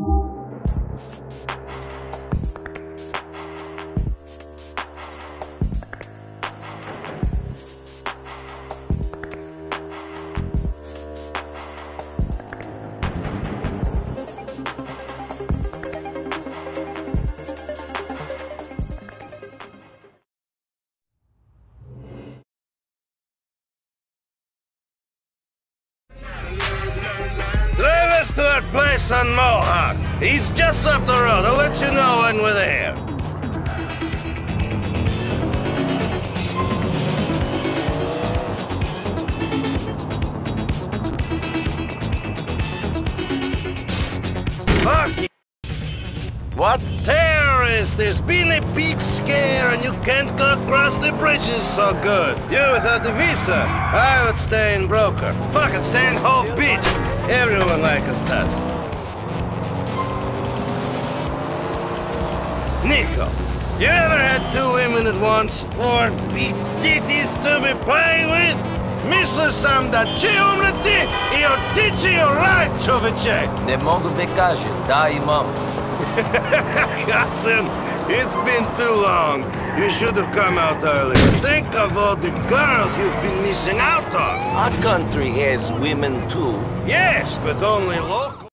you place on Mohawk. He's just up the road. I'll let you know when we're there. There's been a big scare and you can't go across the bridges so good. You without the visa. I would stay in Broker. Fucking stay in Hove Beach. Everyone like us does. Niko, you ever had two women at once? Four big titties to be playing with? Misle sam da će umreti i otići u raj, čoveče! Ne mogu da kažem, da imam. Cousin, it's been too long. You should have come out earlier. Think of all the girls you've been missing out on. Our country has women too. Yes, but only local.